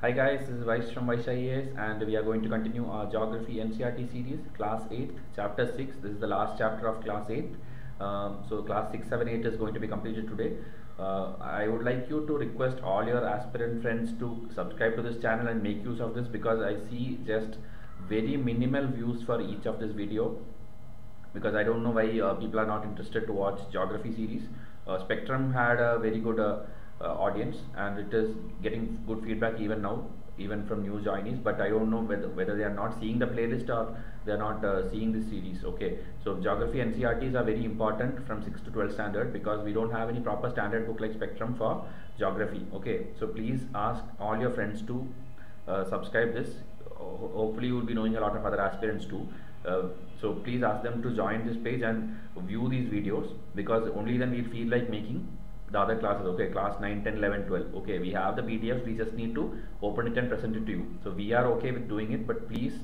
Hi guys, this is Vysh from Vysh IAS and we are going to continue our Geography NCERT series, Class 8, Chapter 6. This is the last chapter of Class 8. Um, so Class 6, 7, 8 is going to be completed today. Uh, I would like you to request all your aspirant friends to subscribe to this channel and make use of this because I see just very minimal views for each of this video because I don't know why uh, people are not interested to watch Geography series. Uh, Spectrum had a very good uh, audience and it is getting good feedback even now even from new joinees but i don't know whether whether they are not seeing the playlist or they are not uh, seeing this series okay? So geography ncerts are very important from 6 to 12 standard because we don't have any proper standard book like spectrum for geography okay? So please ask all your friends to uh, subscribe this. Ho hopefully you will be knowing a lot of other aspirants too. Uh, so please ask them to join this page and view these videos because only then we'll feel like making the other classes okay class 9 10 11 12 okay we have the pdfs we just need to open it and present it to you. So we are okay with doing it but please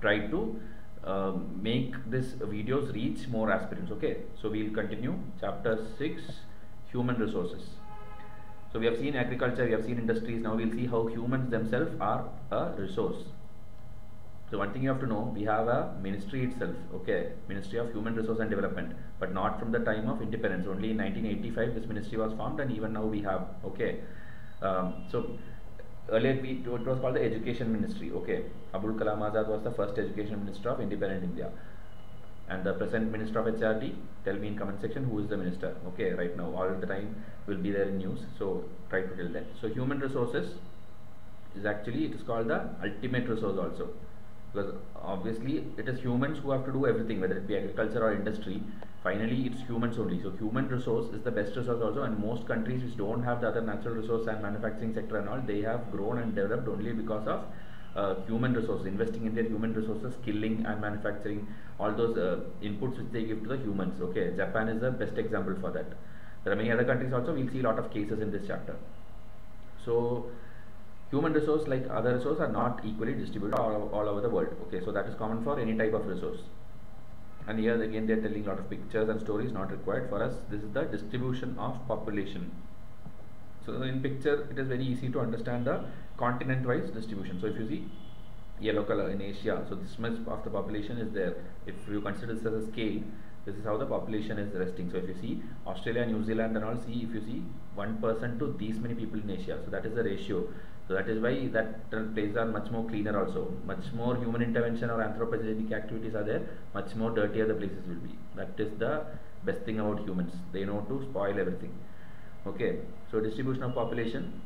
try to uh, make this videos reach more aspirants. Okay so we'll continue. Chapter 6 human resources. So we have seen agriculture we have seen industries. Now we'll see how humans themselves are a resource so one thing you have to know, we have a ministry itself, okay, Ministry of Human Resource and Development, but not from the time of independence. Only in 1985 this ministry was formed, and even now we have, okay. Um, so earlier we, it was called the Education Ministry, okay. Abul Kalam Azad was the first Education Minister of independent India. And the present Minister of HRD, tell me in comment section who is the minister, okay, right now, all the time will be there in news, so try to tell that. So human resources is actually, it is called the ultimate resource also because obviously it is humans who have to do everything whether it be agriculture or industry. Finally it's humans only. So human resource is the best resource also and most countries which don't have the other natural resource and manufacturing sector and all they have grown and developed only because of uh, human resources investing in their human resources skilling and manufacturing all those uh, inputs which they give to the humans. Okay japan is the best example for that. There are many other countries also we'll see a lot of cases in this chapter. So human resource like other resource are not equally distributed all, all over the world. Okay so that is common for any type of resource. And here again they are telling a lot of pictures and stories not required for us. This is the distribution of population. So in picture it is very easy to understand the continent wise distribution. So if you see yellow color in Asia so this much of the population is there. If you consider this as a scale this is how the population is resting. So if you see Australia New Zealand and all see if you see one person to these many people in Asia so that is the ratio so that is why that places are much more cleaner also. Much more human intervention or anthropogenic activities are there, much more dirtier the places will be. That is the best thing about humans. They know to spoil everything. Okay, so distribution of population.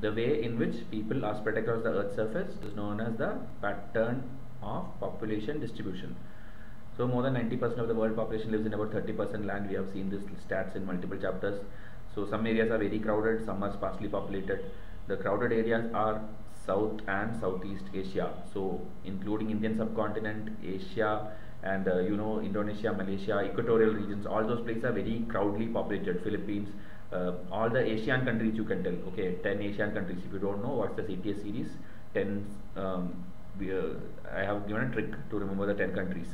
The way in which people are spread across the earth's surface is known as the pattern of population distribution. So more than 90% of the world population lives in about 30% land. We have seen this stats in multiple chapters. So some areas are very crowded, some are sparsely populated the crowded areas are South and Southeast Asia. So including Indian subcontinent, Asia and uh, you know Indonesia, Malaysia, equatorial regions, all those places are very crowdly populated. Philippines, uh, all the Asian countries you can tell. Okay, 10 ASEAN countries. If you don't know what's the CTS series, 10. Um, we, uh, I have given a trick to remember the 10 countries.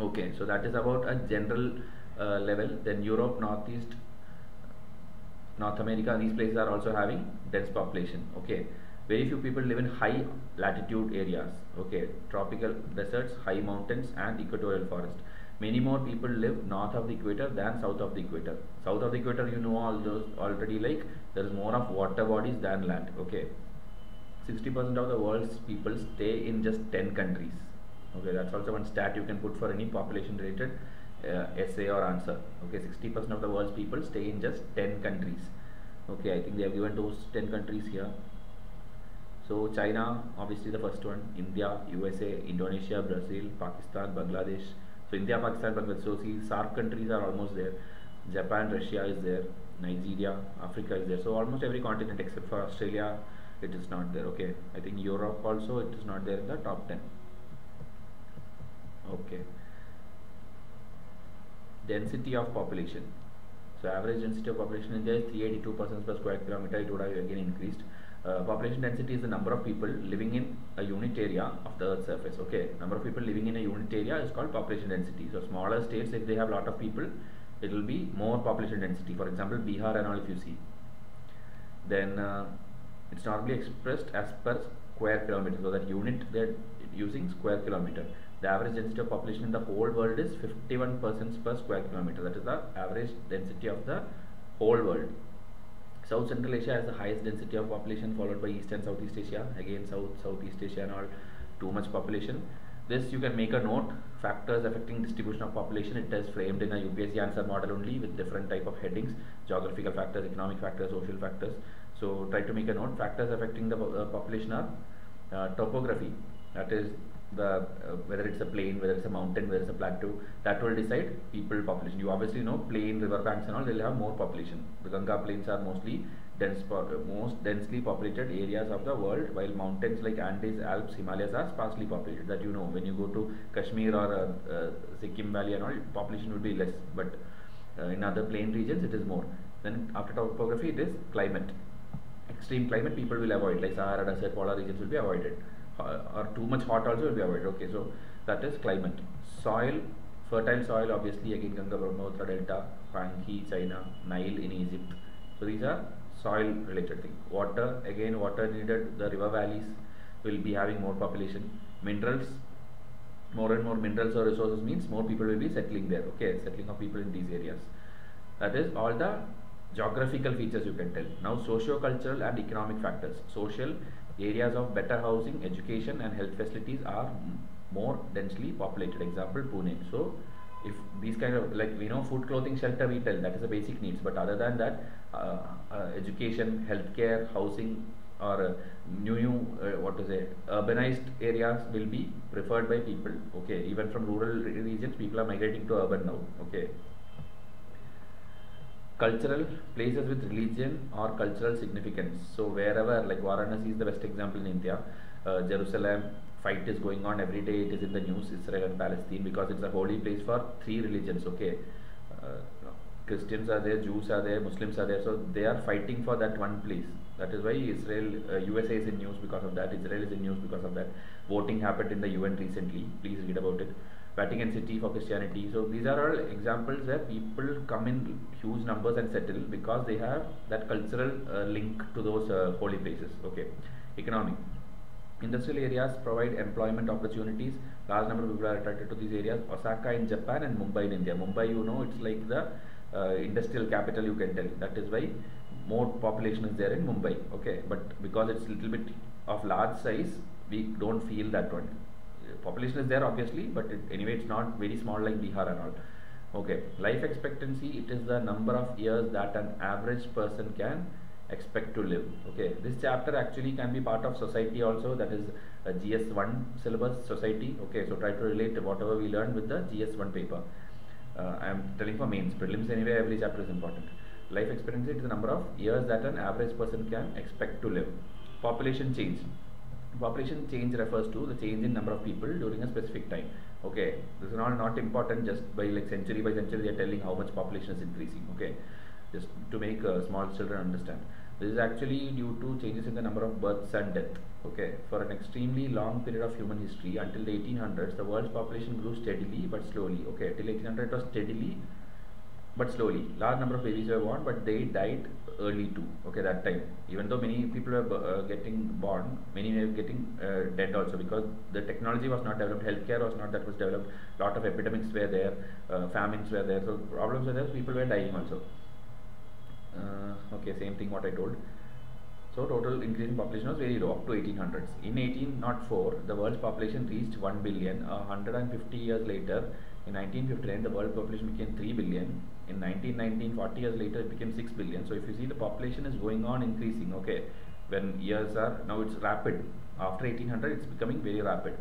Okay, so that is about a general uh, level. Then Europe, Northeast, North America, these places are also having dense population. Okay, very few people live in high latitude areas. Okay, tropical deserts, high mountains, and equatorial forest. Many more people live north of the equator than south of the equator. South of the equator, you know all those already. Like there is more of water bodies than land. Okay, 60% of the world's people stay in just 10 countries. Okay, that's also one stat you can put for any population related uh, essay or answer. Okay 60% of the world's people stay in just 10 countries. Okay I think they have given those 10 countries here. So China obviously the first one India USA Indonesia Brazil Pakistan Bangladesh. So India Pakistan Bangladesh. So see SAARC countries are almost there. Japan Russia is there. Nigeria Africa is there. So almost every continent except for Australia it is not there. Okay I think Europe also it is not there in the top 10 okay density of population. So average density of population in India is 382 persons per square kilometer. It would have again increased. Uh, population density is the number of people living in a unit area of the earth's surface. Okay, number of people living in a unit area is called population density. So smaller states, if they have a lot of people, it will be more population density. For example, Bihar and all if you see. Then uh, it's normally expressed as per square kilometer so that unit they're using square kilometer the average density of population in the whole world is 51 persons per square kilometer. That is the average density of the whole world. South Central Asia has the highest density of population followed by East and Southeast Asia. Again South Southeast Asia and all too much population. This you can make a note factors affecting distribution of population. It is framed in a UPSC answer model only with different type of headings geographical factors economic factors social factors. So try to make a note. Factors affecting the uh, population are uh, topography. That is the uh, whether it's a plain whether it's a mountain whether it's a plateau that will decide people population. You obviously know plain river banks and all they'll have more population. The Ganga plains are mostly dense most densely populated areas of the world while mountains like Andes Alps Himalayas are sparsely populated. That you know when you go to Kashmir or uh, uh, Sikkim Valley and all population would be less but uh, in other plain regions it is more. Then after topography it is climate. Extreme climate people will avoid like Sahara desert polar regions will be avoided. uh, or too much hot also will be avoided. Okay so that is climate. Soil fertile soil obviously again Ganga Brahmaputra Delta Huanghe China Nile in Egypt. So these are soil related thing. Water again water needed. The river valleys will be having more population. Minerals more and more minerals or resources means more people will be settling there. Okay settling of people in these areas. That is all the geographical features you can tell. Now socio-cultural and economic factors. Social areas of better housing education and health facilities are more densely populated. Example pune. So if these kind of like we know food clothing shelter we tell that is the basic needs. But other than that uh, uh, education healthcare housing or uh, new new uh, what to say urbanized areas will be preferred by people. Okay even from rural regions people are migrating to urban now. Okay cultural places with religion or cultural significance. So wherever like varanasi is the best example in india. Uh, jerusalem fight is going on every day. It is in the news israel and palestine because it's a holy place for three religions okay? Uh, christians are there jews are there muslims are there. So they are fighting for that one place. That is why israel uh, usa is in news because of that. Israel is in news because of that. Voting happened in the un recently. Please read about it vatican city for christianity so these are all examples where people come in huge numbers and settle because they have that cultural uh, link to those uh, holy places okay economic Industrial areas provide employment opportunities. Large number of people are attracted to these areas. Osaka in Japan and Mumbai in India. Mumbai, you know, it's like the uh, industrial capital. You can tell. That is why more population is there in Mumbai. Okay, but because it's a little bit of large size, we don't feel that one. Population is there obviously, but it, anyway, it's not very small like Bihar and all. Okay, life expectancy. It is the number of years that an average person can expect to live. Okay this chapter actually can be part of society also that is a gs1 syllabus society. Okay so try to relate whatever we learned with the gs1 paper. Uh, i am telling for mains prelims anyway every chapter is important. Life expectancy is the number of years that an average person can expect to live. Population change population change refers to the change in number of people during a specific time. Okay? This is not not important just by like century by century they are telling how much population is increasing. Okay? Just to make uh, small children understand. This is actually due to changes in the number of births and death. Okay, for an extremely long period of human history until the 1800s, the world's population grew steadily but slowly. Okay, till 1800 it was steadily but slowly. Large number of babies were born, but they died early too. Okay, that time. Even though many people were uh, getting born, many were getting uh, dead also because the technology was not developed, healthcare was not that was developed. Lot of epidemics were there, uh, famines were there, so problems were there. People were dying also uh, okay same thing what I told so total increase in population was very low up to 1800s in 1804 the world's population reached 1 billion uh, 150 years later in 1959 the world population became 3 billion. In 1919 40 years later it became 6 billion. So if you see the population is going on increasing okay? When years are now it's rapid. After 1800 it's becoming very rapid.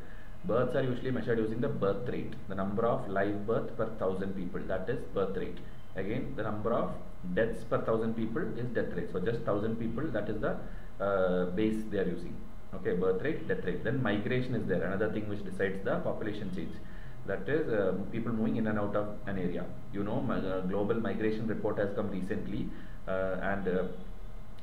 Births are usually measured using the birth rate the number of live birth per thousand people. That is birth rate. Again the number of deaths per thousand people is death rate. So just thousand people that is the uh, base they are using. Okay birth rate death rate. Then migration is there. Another thing which decides the population change that is uh, people moving in and out of an area. You know uh, global migration report has come recently uh, and uh,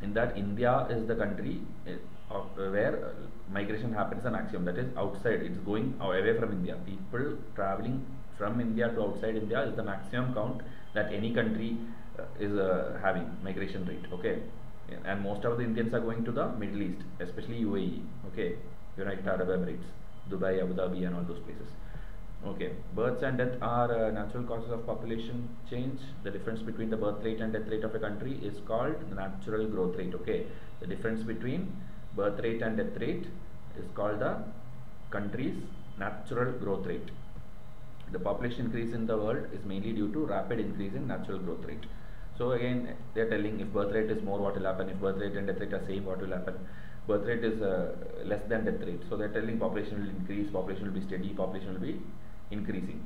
in that india is the country uh, of, where migration happens the maximum that is outside. It's going away from india. People traveling from india to outside india is the maximum count that any country uh, is uh, having migration rate. Okay? And most of the Indians are going to the Middle East, especially UAE, okay, United Arab Emirates, Dubai, Abu Dhabi, and all those places. Okay, births and death are uh, natural causes of population change. The difference between the birth rate and death rate of a country is called natural growth rate. Okay, the difference between birth rate and death rate is called the country's natural growth rate. The population increase in the world is mainly due to rapid increase in natural growth rate. So again, they are telling if birth rate is more, what will happen? If birth rate and death rate are same, what will happen? Birth rate is uh, less than death rate. So they are telling population will increase, population will be steady, population will be increasing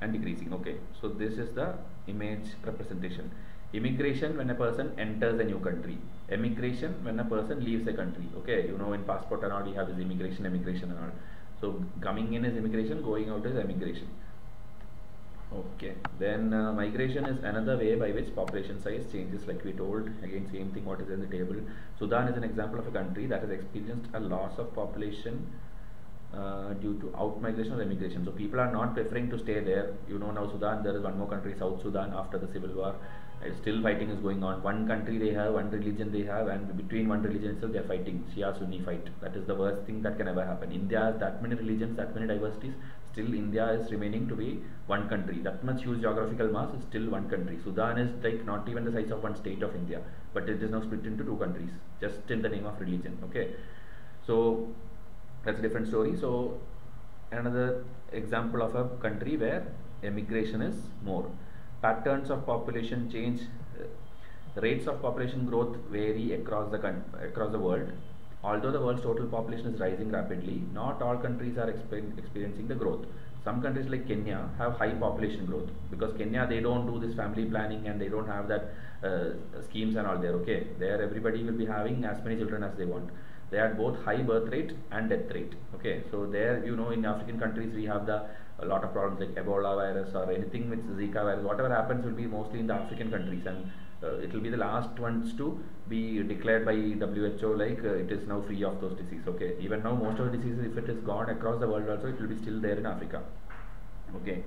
and decreasing. Okay, so this is the image representation. Immigration when a person enters a new country. Emigration when a person leaves a country. Okay, you know in passport and all we have is immigration, immigration and all. So coming in is immigration, going out is emigration. Okay, then uh, migration is another way by which population size changes like we told again same thing what is in the table. Sudan is an example of a country that has experienced a loss of population uh, due to out migration or immigration. So people are not preferring to stay there. You know now Sudan, there is one more country, South Sudan, after the civil war. Uh, still fighting is going on. One country they have, one religion they have, and between one religion itself they are fighting. Shia Sunni fight. That is the worst thing that can ever happen. India has that many religions, that many diversities. Still India is remaining to be one country. That much huge geographical mass is still one country. Sudan is like not even the size of one state of India, but it is now split into two countries, just in the name of religion. Okay, so that's a different story. So another example of a country where emigration is more. Patterns of population change uh, rates of population growth vary across the across the world. Although the world's total population is rising rapidly not all countries are experiencing the growth. Some countries like Kenya have high population growth. Because Kenya they don't do this family planning and they don't have that uh, schemes and all there okay? There everybody will be having as many children as they want they had both high birth rate and death rate okay? So there you know in african countries we have the a lot of problems like ebola virus or anything with zika virus. Whatever happens will be mostly in the african countries. And uh, it will be the last ones to be declared by WHO like uh, it is now free of those diseases okay? Even now most of the diseases if it is gone across the world also it will be still there in africa okay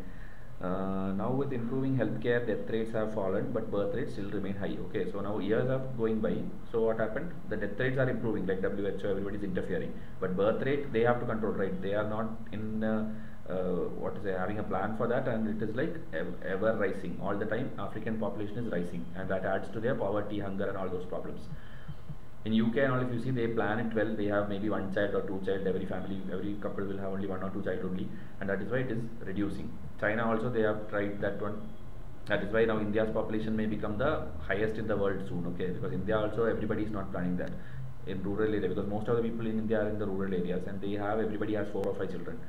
uh, now with improving healthcare, death rates have fallen, but birth rates still remain high. Okay, so now years are going by. So what happened? The death rates are improving, like WHO, everybody is interfering. But birth rate, they have to control, right? They are not in uh, uh, what is having a plan for that, and it is like ev ever rising all the time. African population is rising, and that adds to their poverty, hunger, and all those problems in UK and all if you see they plan it well. They have maybe one child or two child. Every family every couple will have only one or two child only. And that is why it is reducing. China also they have tried that one. That is why now India's population may become the highest in the world soon okay? Because India also everybody is not planning that in rural area because most of the people in India are in the rural areas and they have everybody has four or five children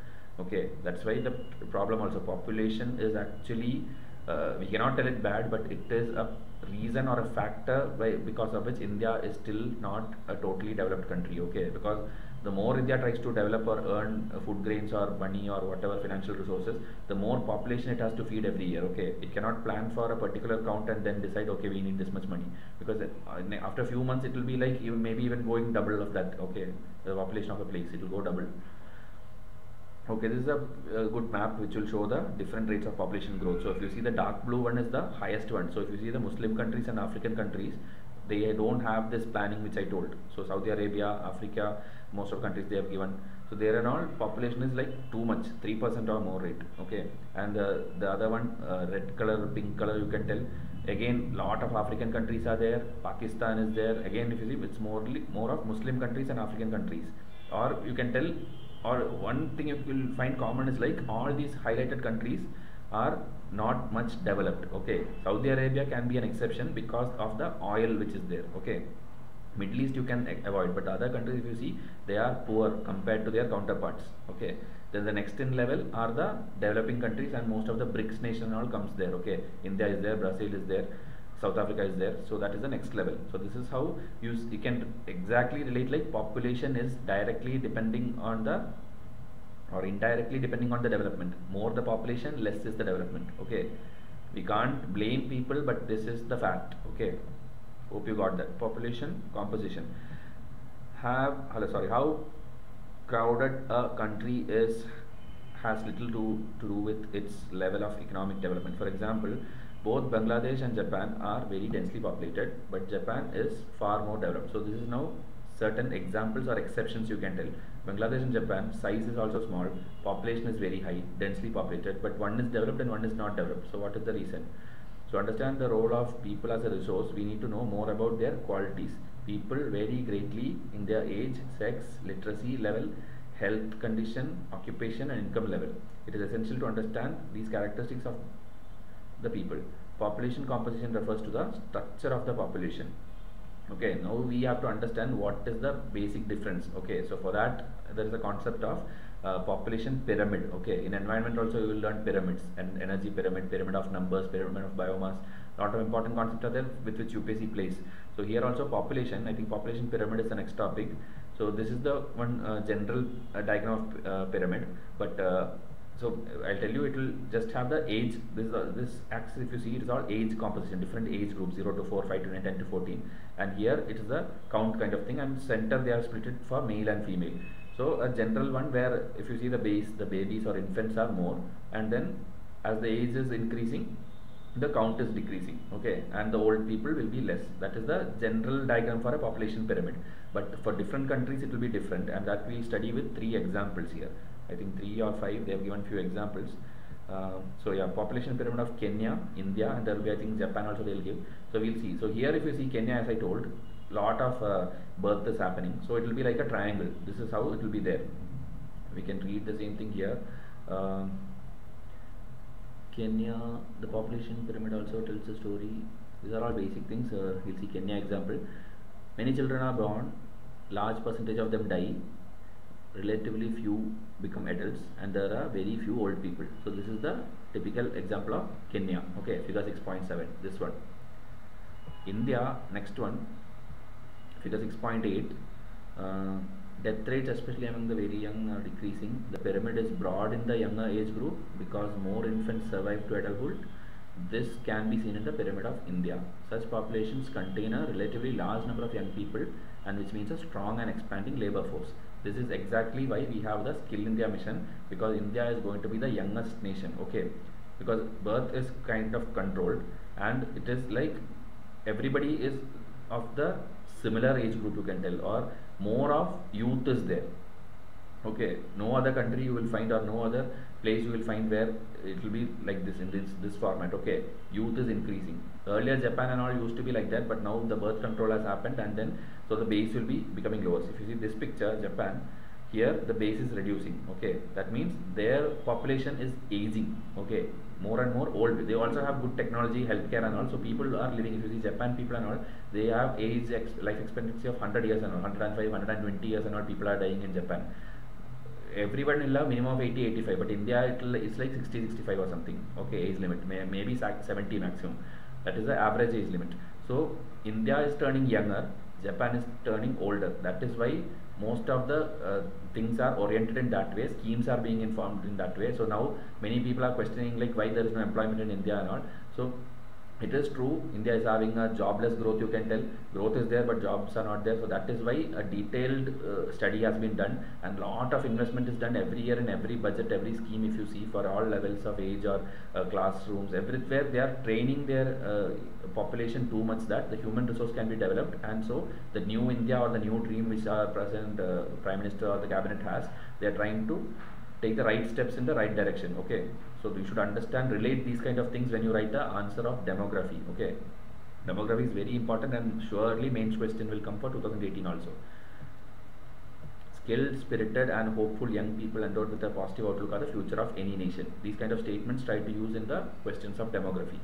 okay? That's why the problem also population is actually uh, we cannot tell it bad but it is a reason or a factor by, because of which India is still not a totally developed country okay? Because the more India tries to develop or earn uh, food grains or money or whatever financial resources the more population it has to feed every year okay? It cannot plan for a particular count and then decide okay we need this much money. Because uh, after a few months it will be like even maybe even going double of that okay? The population of a place it will go double okay this is a, a, good map which will show the different rates of population growth. So if you see the dark blue one is the highest one. So if you see the muslim countries and african countries they don't have this planning which i told. So saudi arabia africa most of countries they have given. So there and all population is like too much 3% or more rate okay? And uh, the other one uh, red color pink color you can tell. Again lot of african countries are there pakistan is there. Again if you see it's more more of muslim countries and african countries. Or you can tell or one thing you will find common is like all these highlighted countries are not much developed okay? Saudi arabia can be an exception because of the oil which is there okay? Middle east you can avoid but other countries if you see they are poor compared to their counterparts okay? Then the next in level are the developing countries and most of the brics nation all comes there okay? India is there brazil is there South Africa is there. So that is the next level. So this is how you, you can exactly relate like population is directly depending on the or indirectly depending on the development. More the population less is the development. Okay. We can't blame people but this is the fact. Okay. Hope you got that. Population composition. Have hello sorry. How crowded a country is has little to, to do with its level of economic development. For example both Bangladesh and Japan are very densely populated, but Japan is far more developed. So this is now certain examples or exceptions you can tell. Bangladesh and Japan, size is also small, population is very high, densely populated, but one is developed and one is not developed. So what is the reason? So understand the role of people as a resource, we need to know more about their qualities. People vary greatly in their age, sex, literacy level, health condition, occupation and income level. It is essential to understand these characteristics of the people. Population composition refers to the structure of the population. Okay now we have to understand what is the basic difference. Okay so for that there is a concept of uh, population pyramid. Okay in environment also you will learn pyramids and energy pyramid pyramid of numbers pyramid of biomass. Lot of important concepts are there with which UPSC plays. So here also population I think population pyramid is the next topic. So this is the one uh, general uh, diagram of uh, pyramid. But uh, so I'll tell you it will just have the age this uh, this axis if you see it is all age composition different age groups 0 to 4 5 to 9 10 to 14 and here it is the count kind of thing and center they are split it for male and female. So a general one where if you see the base the babies or infants are more and then as the age is increasing the count is decreasing okay? And the old people will be less. That is the general diagram for a population pyramid. But for different countries it will be different and that we study with three examples here I think three or five they have given few examples. Uh, so yeah population pyramid of Kenya India and there will be I think Japan also they will give. So we'll see. So here if you see Kenya as I told lot of uh, birth is happening. So it will be like a triangle. This is how it will be there. We can read the same thing here. Uh, Kenya the population pyramid also tells a story. These are all basic things. Uh, we'll see Kenya example. Many children are born. Large percentage of them die relatively few become adults and there are very few old people. So this is the typical example of Kenya. Okay figure 6.7 this one. India next one. Figure 6.8 uh, death rates especially among the very young are decreasing. The pyramid is broad in the younger age group because more infants survive to adulthood. This can be seen in the pyramid of India. Such populations contain a relatively large number of young people and which means a strong and expanding labor force this is exactly why we have the skill india mission because india is going to be the youngest nation okay? Because birth is kind of controlled and it is like everybody is of the similar age group you can tell or more of youth is there okay? No other country you will find or no other place you will find where it will be like this in this this format okay? Youth is increasing. Earlier japan and all used to be like that but now the birth control has happened and then so the base will be becoming lower. So if you see this picture japan here the base is reducing okay? That means their population is aging okay? More and more old. They also have good technology healthcare and all. So people are living if you see japan people and all they have age ex life expectancy of 100 years and all 105 120 years and all people are dying in japan everyone will have minimum of 80 85 but india it's like 60 65 or something. Okay age limit. May, maybe 70 maximum. That is the average age limit. So india is turning younger. Japan is turning older. That is why most of the uh, things are oriented in that way. Schemes are being informed in that way. So now many people are questioning like why there is no employment in india and all. So it is true india is having a jobless growth you can tell. Growth is there but jobs are not there. So that is why a detailed uh, study has been done and a lot of investment is done every year in every budget every scheme. If you see for all levels of age or uh, classrooms everywhere they are training their uh, population too much that the human resource can be developed. And so the new india or the new dream which our present uh, prime minister or the cabinet has they are trying to take the right steps in the right direction okay? So you should understand relate these kind of things when you write the answer of demography okay? Demography is very important and surely main question will come for 2018 also. Skilled spirited and hopeful young people endowed with a positive outlook are the future of any nation. These kind of statements try to use in the questions of demography.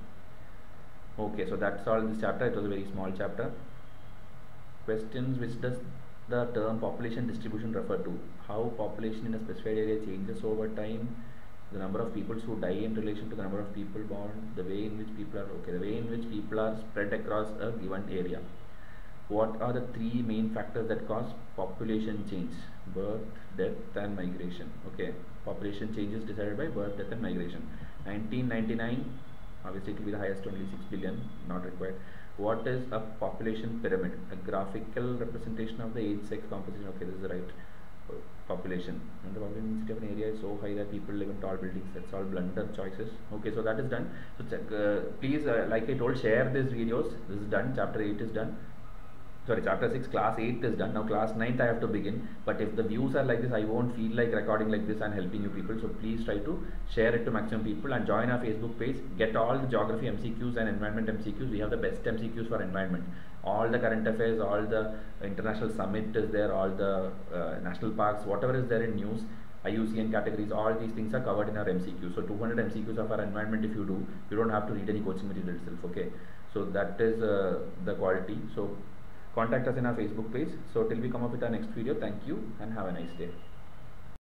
Okay so that's all in this chapter. It was a very small chapter. Questions which does the term population distribution refer to how population in a specified area changes over time the number of people who die in relation to the number of people born the way in which people are okay the way in which people are spread across a given area. What are the three main factors that cause population change? Birth death and migration okay. Population change is decided by birth death and migration. 1999 obviously it will be the highest only 6 billion not required what is a population pyramid? A graphical representation of the age sex composition. Okay this is the right population. And the population density of an area is so high that people live in tall buildings. That's all blunder choices. Okay so that is done. So check, uh, please uh, like i told share these videos. This is done. Chapter 8 is done sorry chapter 6 class 8 is done now class 9th i have to begin but if the views are like this i won't feel like recording like this and helping you people so please try to share it to maximum people and join our facebook page get all the geography mcqs and environment mcqs we have the best mcqs for environment all the current affairs all the international summit is there all the uh, national parks whatever is there in news IUCN categories, all these things are covered in our MCQ. So 200 MCQs of our environment if you do, you don't have to read any coaching material itself, okay. So that is uh, the quality. So contact us in our Facebook page. So till we come up with our next video, thank you and have a nice day.